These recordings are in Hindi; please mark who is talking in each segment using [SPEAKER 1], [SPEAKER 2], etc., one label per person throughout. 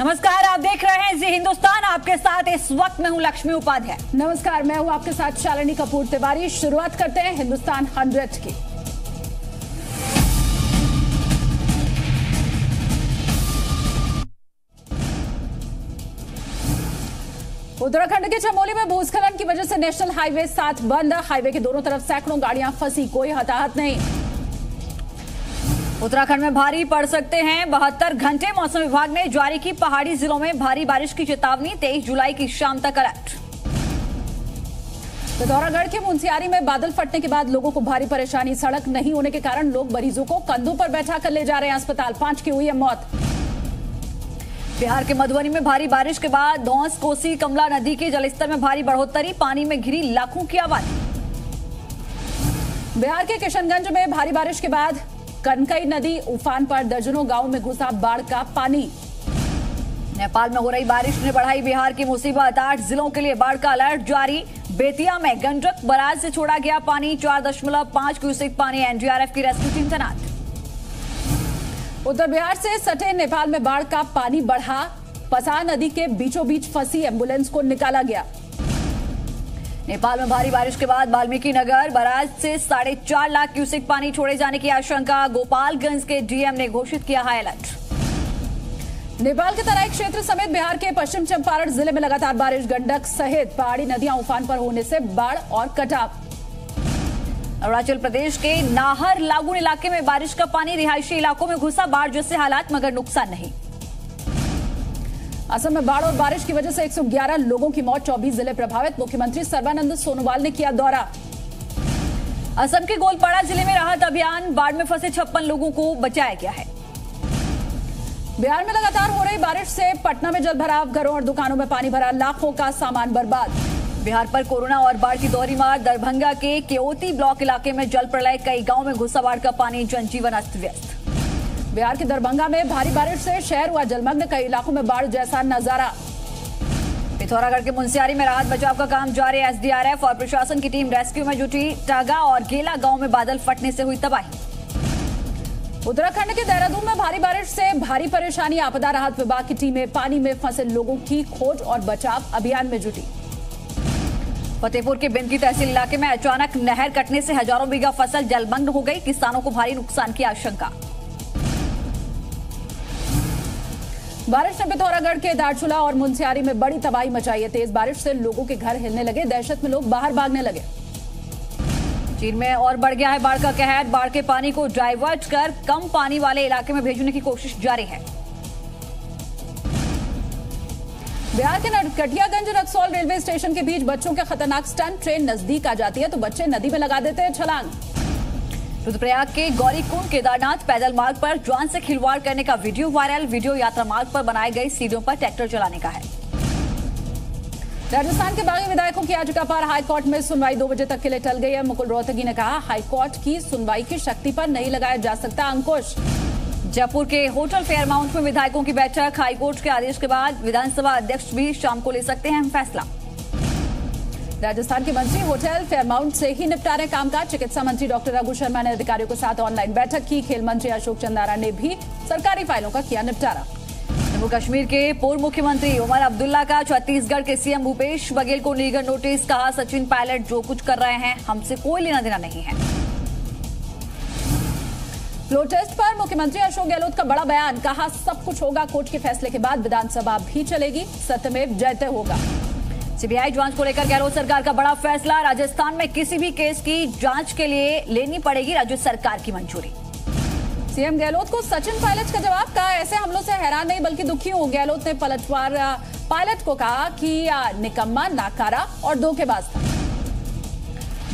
[SPEAKER 1] नमस्कार, आप देख रहे हैं जी हिंदुस्तान। आपके साथ इस वक्त मैं हूँ लक्ष्मी उपाध्याय।
[SPEAKER 2] नमस्कार, मैं हूँ आपके साथ शालिनी कपूर तिवारी। शुरुआत करते हैं हिंदुस्तान हंड्रेड की। उत्तराखंड के चमोली में भूस्खलन की वजह से नेशनल हाईवे सात बंद। हाईवे के दोनों तरफ़ सैकड़ों गाड़ियाँ फंसी, कोई हताहत नहीं।
[SPEAKER 1] उत्तराखंड में भारी पड़ सकते हैं। बहत्तर घंटे मौसम विभाग ने जारी की पहाड़ी जिलों में भारी बारिश की चेतावनी तेईस जुलाई की शाम तक अलर्ट।
[SPEAKER 2] पिथौरागढ़ के मुंसियारी में बादल फटने के बाद लोगों को भारी परेशानी। सड़क नहीं होने के कारण लोग मरीजों को कंधों पर बैठा कर ले जा रहे हैं अस्पताल। पाँच की हुई है मौत।
[SPEAKER 1] बिहार के मधुबनी में भारी बारिश के बाद धौस कोसी, कमला नदी के जलस्तर में भारी बढ़ोतरी पानी में घिरी लाखों की आबादी।
[SPEAKER 2] बिहार के किशनगंज में भारी बारिश के बाद कनकई नदी उफान पर, दर्जनों गाँव में घुसा बाढ़ का पानी।
[SPEAKER 1] नेपाल में हो रही बारिश ने बढ़ाई बिहार की मुसीबत। आठ जिलों के लिए बाढ़ का अलर्ट जारी। बेतिया में गंडक बराज से छोड़ा गया पानी, चार दशमलव पाँच क्यूसेक पानी। एनडीआरएफ की रेस्क्यू टीम तैनात।
[SPEAKER 2] उत्तर बिहार से सटे नेपाल में बाढ़ का पानी बढ़ा। पसा नदी के बीचों बीच फंसी एंबुलेंस को निकाला गया।
[SPEAKER 1] नेपाल में भारी बारिश के बाद वाल्मीकि नगर, बराज से साढ़े चार लाख क्यूसेक पानी छोड़े जाने की आशंका, गोपालगंज के डीएम ने घोषित किया हाई अलर्ट।
[SPEAKER 2] नेपाल के तराई क्षेत्र समेत बिहार के पश्चिम चंपारण ज़िले में लगातार बारिश, गंडक सहित पहाड़ी नदियाँ उफान पर होने से बाढ़ और कटाव।
[SPEAKER 1] अरुणाचल प्रदेश के नाहर, लागुन इलाके में बारिश का पानी रिहायशी इलाकों में घुसा बाढ़ जैसे हालात, मगर नुकसान नहीं।
[SPEAKER 2] असम में बाढ़ और बारिश की वजह से 111 लोगों की मौत 24 ज़िले प्रभावित। मुख्यमंत्री सर्बानंद सोनोवाल ने किया दौरा।
[SPEAKER 1] असम के गोलपाड़ा ज़िले में राहत अभियान, बाढ़ में फंसे छप्पन लोगों को बचाया गया है।
[SPEAKER 2] बिहार में लगातार हो रही बारिश से पटना में जल भराव घरों और दुकानों में पानी भरा, लाखों का सामान बर्बाद।
[SPEAKER 1] बिहार पर कोरोना और बाढ़ की दोहरी मार, दरभंगा के केओती ब्लॉक इलाके में जल प्रलय, कई गाँव में घुसा बाढ़ का पानी, जनजीवन अस्त व्यस्त।
[SPEAKER 2] बिहार के दरभंगा में भारी बारिश से शहर हुआ जलमग्न। कई इलाकों में बाढ़ जैसा नज़ारा।
[SPEAKER 1] पिथौरागढ़ के मुंसियारी में राहत बचाव का काम जारी, एसडीआरएफ और प्रशासन की टीम रेस्क्यू में जुटी। टागा और गेला गाँव में बादल फटने से हुई तबाही।
[SPEAKER 2] उत्तराखंड के देहरादून में भारी बारिश से भारी परेशानी। आपदा राहत विभाग की टीमें पानी में फंसे लोगों की खोज और बचाव अभियान में जुटी।
[SPEAKER 1] फतेहपुर के बिंदी तहसील इलाके में अचानक नहर कटने से हज़ारों बीघा फ़सल जलमग्न हो गई। किसानों को भारी नुकसान की आशंका।
[SPEAKER 2] बारिश ने पिथौरागढ़ के दारचूला और मुंसियारी में बड़ी तबाही मचाई है। तेज बारिश से लोगों के घर हिलने लगे। दहशत में लोग बाहर भागने लगे।
[SPEAKER 1] चीन में और बढ़ गया है बाढ़ का कहर। बाढ़ के पानी को डाइवर्ट कर कम पानी वाले इलाके में भेजने की कोशिश जारी है।
[SPEAKER 2] बिहार के कटियागंज रक्सौल रेलवे स्टेशन के बीच बच्चों के खतरनाक स्टंट ट्रेन नज़दीक आ जाती है तो बच्चे नदी में लगा देते हैं छलांग।
[SPEAKER 1] रुद्रप्रयाग के गौरीकुंड केदारनाथ पैदल मार्ग पर जान से खिलवाड़ करने का वीडियो वायरल। वीडियो यात्रा मार्ग पर बनाई गई सीढ़ियों पर ट्रैक्टर चलाने का है।
[SPEAKER 2] राजस्थान के बागी विधायकों की याचिका पर हाईकोर्ट में सुनवाई दो बजे तक के लिए टल गई है। मुकुल रोहतगी ने कहा, हाईकोर्ट की सुनवाई की शक्ति पर नहीं लगाया जा सकता अंकुश।
[SPEAKER 1] जयपुर के होटल फेयर माउंट में विधायकों की बैठक। हाईकोर्ट के आदेश के बाद विधानसभा अध्यक्ष भी शाम को ले सकते हैं फैसला।
[SPEAKER 2] राजस्थान के मंत्री होटल फेयरमाउंट से ही निपटा रहे कामकाज। चिकित्सा मंत्री डॉक्टर रघु शर्मा ने अधिकारियों के साथ ऑनलाइन बैठक की। खेल मंत्री अशोक चंदारा ने भी सरकारी फाइलों का किया निपटारा।
[SPEAKER 1] जम्मू कश्मीर के पूर्व मुख्यमंत्री उमर अब्दुल्ला का छत्तीसगढ़ के सीएम भूपेश बघेल को लीगल नोटिस, कहा, सचिन पायलट जो कुछ कर रहे हैं, हमसे कोई लेना देना नहीं है।
[SPEAKER 2] फ्लो टेस्ट पर मुख्यमंत्री अशोक गहलोत का बड़ा बयान, कहा, सब कुछ होगा, कोर्ट के फैसले के बाद विधानसभा भी चलेगी सत्यमेव जयते होगा।
[SPEAKER 1] सीबीआई जाँच को लेकर गहलोत सरकार का बड़ा फैसला। राजस्थान में किसी भी केस की जाँच के लिए लेनी पड़ेगी राज्य सरकार की मंजूरी।
[SPEAKER 2] सीएम गहलोत को सचिन पायलट का जवाब कहा ऐसे हमलों से हैरान नहीं बल्कि दुखी हूँ। गहलोत ने पलटवार पायलट को कहा कि निकम्मा नाकारा और धोखेबाज था।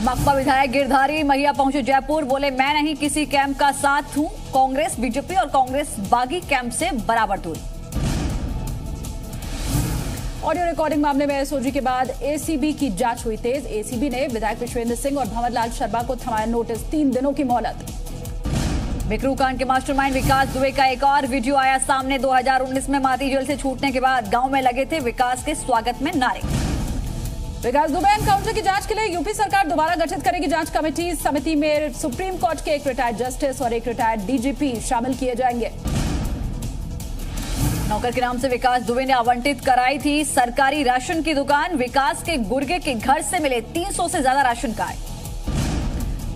[SPEAKER 1] मकबा विधायक गिरधारी महिया पहुँचे जयपुर बोले मैं नहीं किसी कैंप का साथ हूँ। कांग्रेस बीजेपी और कांग्रेस बागी कैंप से बराबर दूरी।
[SPEAKER 2] ऑडियो रिकॉर्डिंग मामले में एसओजी के बाद एसीबी की जाँच हुई तेज। एसीबी ने विधायक विश्वेंद्र सिंह और भंवर लाल शर्मा को थमाया नोटिस। तीन दिनों की मोहलत।
[SPEAKER 1] बिकरू कांड के मास्टरमाइंड विकास दुबे का एक और वीडियो आया सामने। 2019 में माती जेल से छूटने के बाद गाँव में लगे थे विकास के स्वागत में नारे।
[SPEAKER 2] विकास दुबे एनकाउंटर की जाँच के लिए यूपी सरकार दोबारा गठित करेगी जाँच कमेटी। समिति में सुप्रीम कोर्ट के एक रिटायर्ड जस्टिस और एक रिटायर्ड डीजीपी शामिल किए जाएँगे।
[SPEAKER 1] नौकर के नाम से विकास दुबे ने आवंटित कराई थी सरकारी राशन की दुकान। विकास के गुर्गे के घर से मिले 300 से ज़्यादा राशन कार्ड।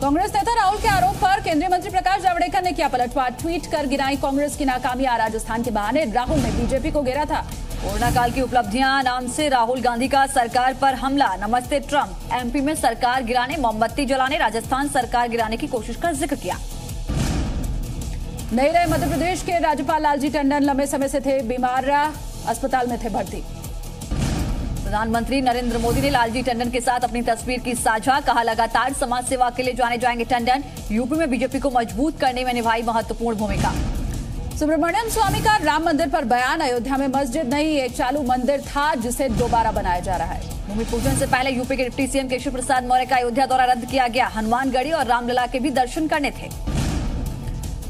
[SPEAKER 2] कांग्रेस नेता राहुल के आरोप पर केंद्रीय मंत्री प्रकाश जावड़ेकर ने किया पलटवार। ट्वीट कर गिनाई कांग्रेस की नाकामियाँ राजस्थान के बहाने राहुल ने बीजेपी को घेरा था।
[SPEAKER 1] कोरोना काल की उपलब्धियाँ, नाम से राहुल गांधी का सरकार पर हमला। नमस्ते ट्रंप। एमपी में सरकार गिराने, मोमबत्ती जलाने, राजस्थान सरकार गिराने की कोशिश का ज़िक्र किया।
[SPEAKER 2] नहीं रहे मध्य प्रदेश के राज्यपाल लालजी टंडन, लंबे समय से थे बीमार अस्पताल में थे भर्ती।
[SPEAKER 1] प्रधानमंत्री नरेंद्र मोदी ने लालजी टंडन के साथ अपनी तस्वीर की साझा कहा, लगातार समाज सेवा के लिए जाने जाएँगे टंडन। यूपी में बीजेपी को मज़बूत करने में निभाई महत्वपूर्ण भूमिका।
[SPEAKER 2] सुब्रमण्यम स्वामी का राम मंदिर पर बयान, अयोध्या में मस्जिद नहीं, एक चालू मंदिर था जिसे दोबारा बनाया जा रहा है।
[SPEAKER 1] भूमि पूजन से पहले यूपी के डिप्टी सीएम केशव प्रसाद मौर्य का अयोध्या दौरा रद्द किया गया। हनुमानगढ़ी और रामलला के भी दर्शन करने थे।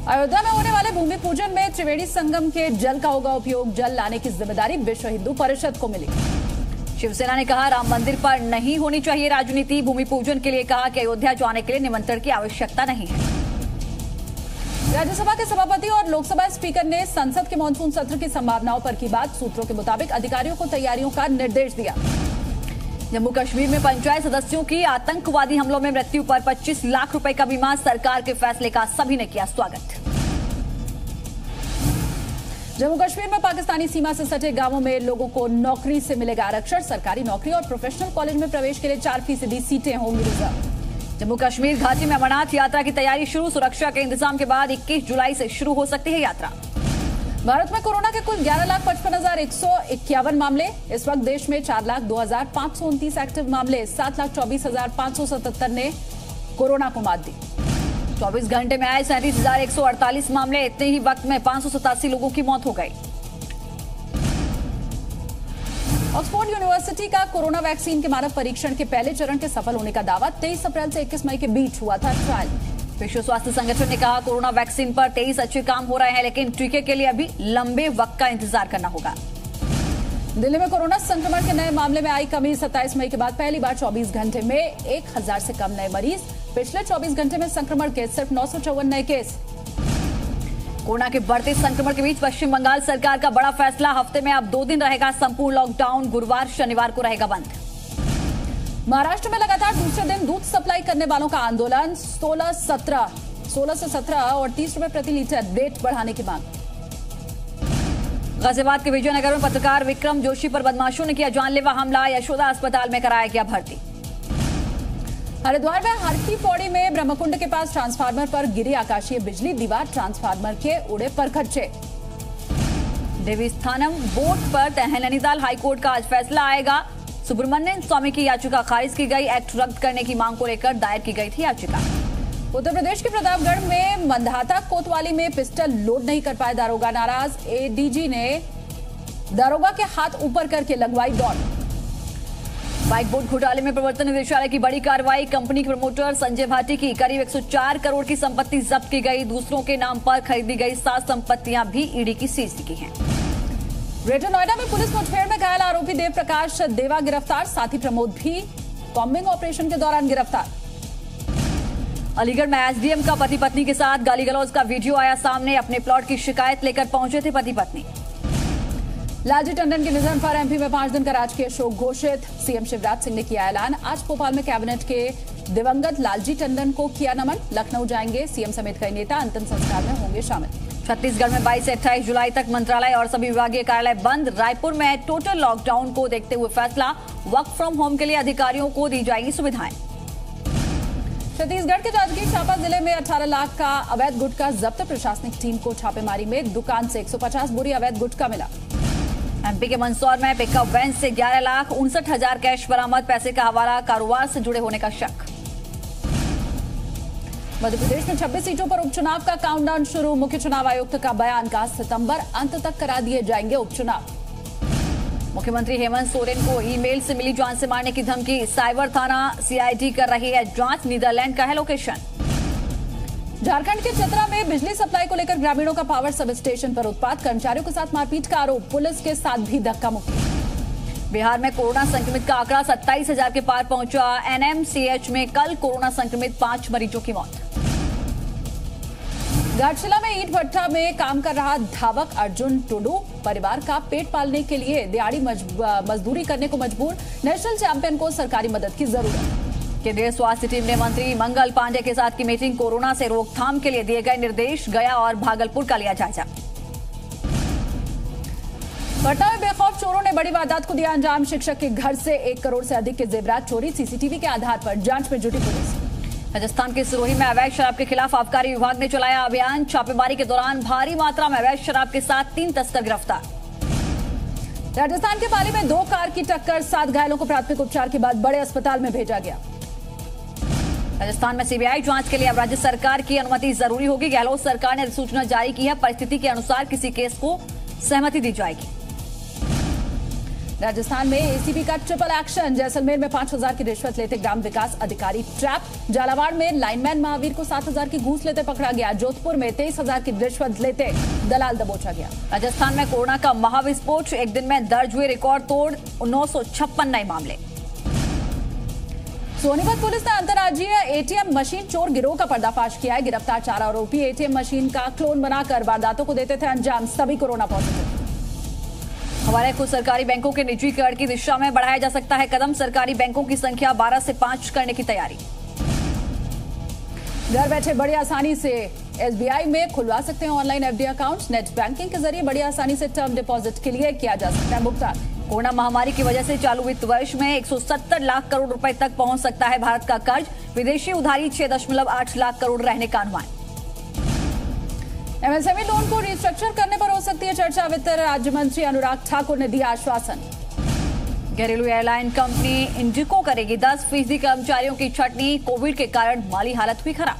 [SPEAKER 2] अयोध्या में होने वाले भूमि पूजन में त्रिवेणी संगम के जल का होगा उपयोग। जल लाने की ज़िम्मेदारी विश्व हिंदू परिषद को मिली।
[SPEAKER 1] शिवसेना ने कहा, राम मंदिर पर नहीं होनी चाहिए राजनीति। भूमि पूजन के लिए कहा कि अयोध्या जाने के लिए निमंत्रण की आवश्यकता नहीं है।
[SPEAKER 2] राज्यसभा के सभापति और लोकसभा स्पीकर ने संसद के मानसून सत्र की संभावनाओं पर की बात। सूत्रों के मुताबिक अधिकारियों को तैयारियों का निर्देश दिया।
[SPEAKER 1] जम्मू कश्मीर में पंचायत सदस्यों की आतंकवादी हमलों में मृत्यु पर 25 लाख रुपए का बीमा सरकार के फैसले का सभी ने किया स्वागत।
[SPEAKER 2] जम्मू कश्मीर में पाकिस्तानी सीमा से सटे गाँवों में लोगों को नौकरी से मिलेगा आरक्षण। सरकारी नौकरी और प्रोफेशनल कॉलेज में प्रवेश के लिए चार फ़ीसदी सीटें होंगी रिज़र्व।
[SPEAKER 1] जम्मू कश्मीर घाटी में अमरनाथ यात्रा की तैयारी शुरू। सुरक्षा के इंतज़ाम के बाद 21 जुलाई से शुरू हो सकती है यात्रा।
[SPEAKER 2] भारत में कोरोना के कुल ग्यारह लाख पचपन हज़ार एक सौ इक्यावन मामले। इस वक्त देश में चार लाख दो हज़ार पाँच सौ उनतीस एक्टिव मामले, सात लाख चौबीस हज़ार पाँच सौ सतहत्तर ने कोरोना को मात दी।
[SPEAKER 1] 24 घंटे में आए सैंतीस हज़ार एक सौ अड़तालीस मामले, इतने ही वक्त में पाँच सौ सतासी लोगों की मौत हो गई।
[SPEAKER 2] ऑक्सफोर्ड यूनिवर्सिटी का कोरोना वैक्सीन के मानव परीक्षण के पहले चरण के सफल होने का दावा 23 अप्रैल से 21 मई के बीच हुआ था ट्रायल
[SPEAKER 1] विश्व स्वास्थ्य संगठन ने कहा, कोरोना वैक्सीन पर 23 अच्छे काम हो रहे हैं, लेकिन टीके के लिए अभी लंबे वक्त का इंतज़ार करना होगा।
[SPEAKER 2] दिल्ली में कोरोना संक्रमण के नए मामले में आई कमी। 27 मई के बाद पहली बार 24 घंटे में 1000 से कम नए मरीज़। पिछले 24 घंटे में संक्रमण के सिर्फ़ नौ सौ चौवन नए केस।
[SPEAKER 1] कोरोना के बढ़ते संक्रमण के बीच पश्चिम बंगाल सरकार का बड़ा फैसला। हफ़्ते में अब दो दिन रहेगा संपूर्ण लॉकडाउन। गुरुवार, शनिवार को रहेगा बंद।
[SPEAKER 2] महाराष्ट्र में लगातार दूसरे दिन दूध सप्लाई करने वालों का आंदोलन 16 17 16 से 17 और 30 रुपए प्रति लीटर रेट बढ़ाने की मांग।
[SPEAKER 1] गाजियाबाद के विजयनगर में पत्रकार विक्रम जोशी पर बदमाशों ने किया जानलेवा हमला, यशोदा अस्पताल में कराया गया भर्ती।
[SPEAKER 2] हरिद्वार में हरकी पौड़ी में ब्रह्मकुंड के पास ट्रांसफार्मर पर गिरी आकाशीय बिजली, दीवार ट्रांसफार्मर के उड़े पर खर्चे
[SPEAKER 1] देवीस्थानम बोर्ड पर नैनीताल हाईकोर्ट का आज फैसला आएगा। सुब्रमण्यन स्वामी की याचिका खारिज की गई। एक्ट रद्द करने की मांग को लेकर दायर की गई थी याचिका।
[SPEAKER 2] उत्तर प्रदेश के प्रतापगढ़ में मंदहाता कोतवाली में पिस्टल लोड नहीं कर पाए दारोगा। नाराज़ एडीजी ने दारोगा के हाथ ऊपर करके लगवाई दौड़। बाइक बोर्ड घोटाले में प्रवर्तन निदेशालय की बड़ी कार्रवाई। कंपनी के प्रमोटर संजय भाटी की करीब 104 करोड़ की संपत्ति जब्त की गई। दूसरों के नाम पर खरीदी गई सात संपत्तियाँ भी ईडी की सीज की हैं। ग्रेटर नोएडा में पुलिस मुठभेड़ में घायल आरोपी देव प्रकाश देवा गिरफ़्तार, साथी प्रमोद भी कॉम्बिंग ऑपरेशन के दौरान गिरफ़्तार।
[SPEAKER 1] अलीगढ़ में एसडीएम का पति पत्नी के साथ गाली गलौज का वीडियो आया सामने, अपने प्लॉट की शिकायत लेकर पहुँचे थे पति पत्नी
[SPEAKER 2] लालजी टंडन के निधन पर एमपी में पाँच दिन का राजकीय शोक घोषित। सीएम शिवराज सिंह ने किया ऐलान। आज भोपाल में कैबिनेट के दिवंगत लालजी टंडन को किया नमन। लखनऊ जाएँगे सीएम समेत कई नेता। अंतिम संस्कार में होंगे शामिल।
[SPEAKER 1] छत्तीसगढ़ में 22 से 28 जुलाई तक मंत्रालय और सभी विभागीय कार्यालय बंद। रायपुर में टोटल लॉकडाउन को देखते हुए फैसला। वर्क फ्रॉम होम के लिए अधिकारियों को दी जाएगी सुविधाएँ।
[SPEAKER 2] छत्तीसगढ़ के जांजगीर चांपा ज़िले में 18 लाख का अवैध गुटखा जब्त। प्रशासनिक टीम को छापेमारी में दुकान से 150 बोरी अवैध गुटखा मिला।
[SPEAKER 1] एमपी के मंदसौर में पिकअप वैन से 11 लाख उनसठ हज़ार कैश बरामद। पैसे का हवाला कारोबार से जुड़े होने का शक।
[SPEAKER 2] मध्य प्रदेश में 26 सीटों पर उपचुनाव का काउंटडाउन शुरू। मुख्य चुनाव आयुक्त का बयान का सितंबर अंत तक करा दिए जाएँगे उपचुनाव।
[SPEAKER 1] मुख्यमंत्री हेमंत सोरेन को ईमेल से मिली जान से मारने की धमकी। साइबर थाना सीआईडी कर रही है जाँच, नीदरलैंड का है लोकेशन
[SPEAKER 2] झारखंड के चतरा में बिजली सप्लाई को लेकर ग्रामीणों का पावर सब स्टेशन पर उत्पाद कर्मचारियों के साथ मारपीट का आरोप। पुलिस के साथ भी धक्का मुक्की।
[SPEAKER 1] बिहार में कोरोना संक्रमित का आंकड़ा सत्ताईस हज़ार के पार पहुँचा। एनएमसीएच में कल कोरोना संक्रमित पाँच मरीजों की मौत।
[SPEAKER 2] घाटशिला में ईट भट्टा में काम कर रहा धावक अर्जुन टुडू। परिवार का पेट पालने के लिए दिहाड़ी मजदूरी करने को मजबूर। नेशनल चैंपियन को सरकारी मदद की ज़रूरत।
[SPEAKER 1] केंद्रीय स्वास्थ्य टीम ने मंत्री मंगल पांडे के साथ की मीटिंग कोरोना से रोकथाम के लिए दिए गए निर्देश, गया और भागलपुर का लिया जायजा।
[SPEAKER 2] पटना में बेखौफ चोरों ने बड़ी वारदात को दिया अंजाम। शिक्षक के घर से एक करोड़ से अधिक के जेवरात चोरी। सीसीटीवी के आधार पर जाँच में जुटी पुलिस।
[SPEAKER 1] राजस्थान के सिरोही में अवैध शराब के खिलाफ आबकारी विभाग ने चलाया अभियान। छापेमारी के दौरान भारी मात्रा में अवैध शराब के साथ तीन तस्कर गिरफ़्तार।
[SPEAKER 2] राजस्थान के पाली में दो कार की टक्कर, सात घायलों को प्राथमिक उपचार के बाद बड़े अस्पताल में भेजा गया।
[SPEAKER 1] राजस्थान में सीबीआई जाँच के लिए अब राज्य सरकार की अनुमति ज़रूरी होगी। गहलोत सरकार ने अधिसूचना जारी की है। परिस्थिति के अनुसार किसी केस को सहमति दी जाएगी।
[SPEAKER 2] राजस्थान में एसीबी का ट्रिपल एक्शन जैसलमेर में पाँच हज़ार की रिश्वत लेते ग्राम विकास अधिकारी ट्रैप। झालावाड़ में लाइनमैन महावीर को सात हज़ार की घूस लेते पकड़ा गया। जोधपुर में तेईस हज़ार की रिश्वत लेते दलाल दबोचा गया।
[SPEAKER 1] राजस्थान में कोरोना का महाविस्फोट। एक दिन में दर्ज हुए रिकॉर्ड तोड़ नौ सौ छप्पन नए मामले।
[SPEAKER 2] सोनीपत पुलिस ने अंतर्राज्यीय एटीएम मशीन चोर गिरोह का पर्दाफाश किया है। गिरफ़्तार चार आरोपी एटीएम मशीन का क्लोन बनाकर वारदातों को देते थे अंजाम। सभी कोरोना पॉजिटिव।
[SPEAKER 1] हमारे कुछ सरकारी बैंकों के निजीकरण की दिशा में बढ़ाया जा सकता है कदम। सरकारी बैंकों की संख्या 12 से 5 करने की तैयारी।
[SPEAKER 2] घर बैठे बड़ी आसानी से एसबीआई में खुलवा सकते हैं online FD account net banking के ज़रिए बड़ी आसानी से टर्म डिपॉजिट के लिए किया जा सकता है भुगतान।
[SPEAKER 1] कोरोना महामारी की वजह से चालू वित्त वर्ष में 170 लाख करोड़ रुपए तक पहुँच सकता है भारत का कर्ज। विदेशी उधारी छह दशमलव आठ लाख करोड़ रहने का अनुमान।
[SPEAKER 2] एमएसएमई लोन को रिस्ट्रक्चर करने पर हो सकती है चर्चा, वित्त राज्य मंत्री अनुराग ठाकुर ने दिया आश्वासन।
[SPEAKER 1] घरेलू एयरलाइन कंपनी इंडिको करेगी 10 फ़ीसदी कर्मचारियों की छटनी, कोविड के कारण माली हालत हुई खराब।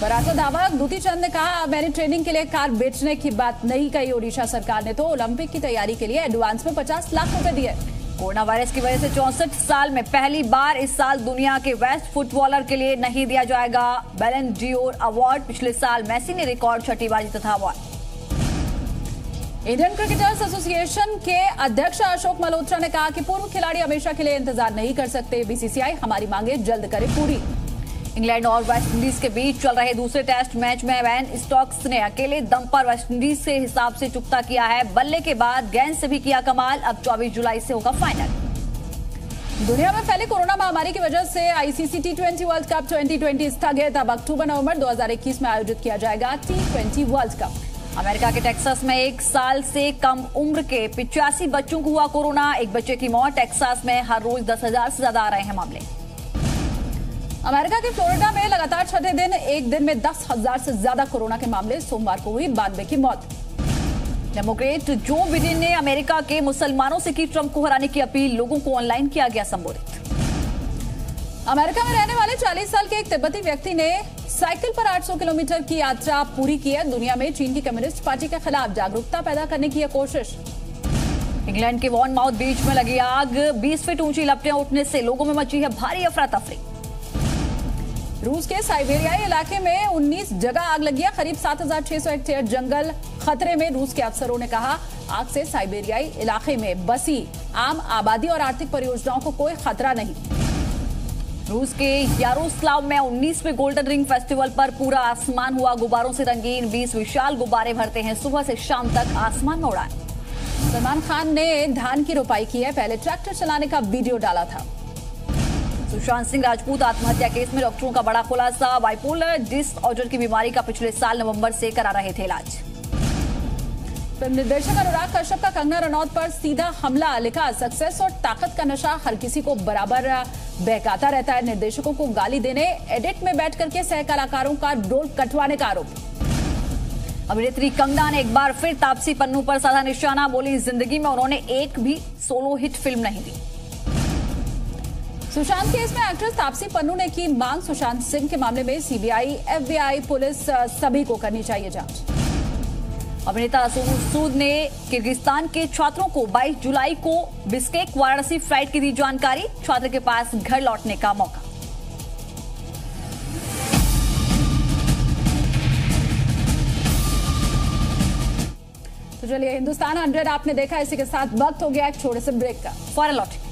[SPEAKER 2] बरातो धावक दूती चंद ने कहा मैंने ट्रेनिंग के लिए कार बेचने की बात नहीं कही, ओडिशा सरकार ने तो ओलंपिक की तैयारी के लिए एडवांस में 50 लाख रुपए दिए।
[SPEAKER 1] कोरोना वायरस की वजह से चौसठ साल में पहली बार इस साल दुनिया के वेस्ट फुटबॉलर के लिए नहीं दिया जाएगा बेलन डियोर अवार्ड पिछले साल मैसी ने रिकॉर्ड छठी बार जीता था अवार्ड।
[SPEAKER 2] इंडियन क्रिकेटर्स एसोसिएशन के अध्यक्ष अशोक मल्होत्रा ने कहा कि पूर्व खिलाड़ी हमेशा के लिए इंतज़ार नहीं कर सकते। बीसीसीआई हमारी मांगे जल्द करे पूरी।
[SPEAKER 1] इंग्लैंड और वेस्टइंडीज के बीच चल रहे दूसरे टेस्ट मैच में वैन स्टॉक्स ने अकेले दम पर वेस्टइंडीज से हिसाब से चुकता किया है। बल्ले के बाद गेंद से भी किया कमाल। अब 24 जुलाई से होगा फाइनल।
[SPEAKER 2] दुनिया में फैले कोरोना महामारी की वजह से ICC T twenty World Cup 2020 स्थगित। अब अक्टूबर नवंबर 2021 में आयोजित किया जाएगा T twenty World Cup
[SPEAKER 1] America के टेक्सास में एक साल से कम उम्र के पिचासी बच्चों को हुआ कोरोना। एक बच्चे की मौत। टेक्सास में हर रोज दस हज़ार से ज़्यादा आ रहे हैं मामले।
[SPEAKER 2] अमेरिका के फ्लोरिडा में लगातार छठे दिन, एक दिन में दस हज़ार से ज़्यादा कोरोना के मामले। सोमवार को हुई बानवे की मौत।
[SPEAKER 1] डेमोक्रेट जो बिडेन ने अमेरिका के मुसलमानों से की ट्रंप को हराने की अपील, लोगों को ऑनलाइन किया गया संबोधित।
[SPEAKER 2] अमेरिका में रहने वाले 40 साल के एक तिब्बती व्यक्ति ने साइकिल पर 800 किलोमीटर की यात्रा पूरी की है। दुनिया में चीन की कम्युनिस्ट पार्टी के खिलाफ जागरूकता पैदा करने की कोशिश।
[SPEAKER 1] इंग्लैंड के वॉन माउथ बीच में लगी आग। 20 फीट ऊँची लपटें उठने से लोगों में मची है भारी अफरा तफरी
[SPEAKER 2] रूस के साइबेरियाई इलाके में 19 जगह आग लगी है। करीब 7,600 हेक्टेयर जंगल खतरे में रूस के अफसरों ने कहा आग से साइबेरियाई इलाके में बसी आम आबादी और आर्थिक परियोजनाओं को कोई खतरा नहीं।
[SPEAKER 1] रूस के यारोस्लाव में 19वें गोल्डन रिंग फेस्टिवल पर पूरा आसमान हुआ। गुब्बारों से रंगीन 20 विशाल गुब्बारे भरते हैं। सुबह से शाम तक आसमान में उड़ाए
[SPEAKER 2] सलमान खान ने धान की रोपाई की है। पहले ट्रैक्टर चलाने का वीडियो डाला था।
[SPEAKER 1] सुशांत सिंह राजपूत आत्महत्या केस में डॉक्टरों का बड़ा खुलासा। बाइपोलर डिसऑर्डर की बीमारी का पिछले साल नवंबर से करा रहे थे इलाज।
[SPEAKER 2] फ़िल्म निर्देशक अनुराग कश्यप का कंगना रनौत पर सीधा हमला, लिखा सक्सेस और ताकत का नशा, हर किसी को बराबर बहकाता रहता है। निर्देशकों को गाली देने एडिट में बैठ करके सह कलाकारों का रोल कटवाने का आरोप।
[SPEAKER 1] अभिनेत्री कंगना ने एक बार फिर तापसी पन्नू पर साधा निशाना, बोली, ज़िंदगी में उन्होंने एक भी सोलो हिट फ़िल्म नहीं दी।
[SPEAKER 2] सुशांत केस में एक्ट्रेस तापसी पन्नू ने की मांग। सुशांत सिंह के मामले में सीबीआई, एफबीआई, पुलिस सभी को करनी चाहिए जाँच।
[SPEAKER 1] अभिनेता सूद ने किर्गिस्तान के छात्रों को 22 जुलाई को बिस्केक वाराणसी फ़्लाइट की दी जानकारी। छात्र के पास घर लौटने का मौका।
[SPEAKER 2] तो चलिए, हिंदुस्तान हंड्रेड आपने देखा, इसी के साथ वक्त हो गया एक छोटे से ब्रेक का।
[SPEAKER 1] फॉरन लौटे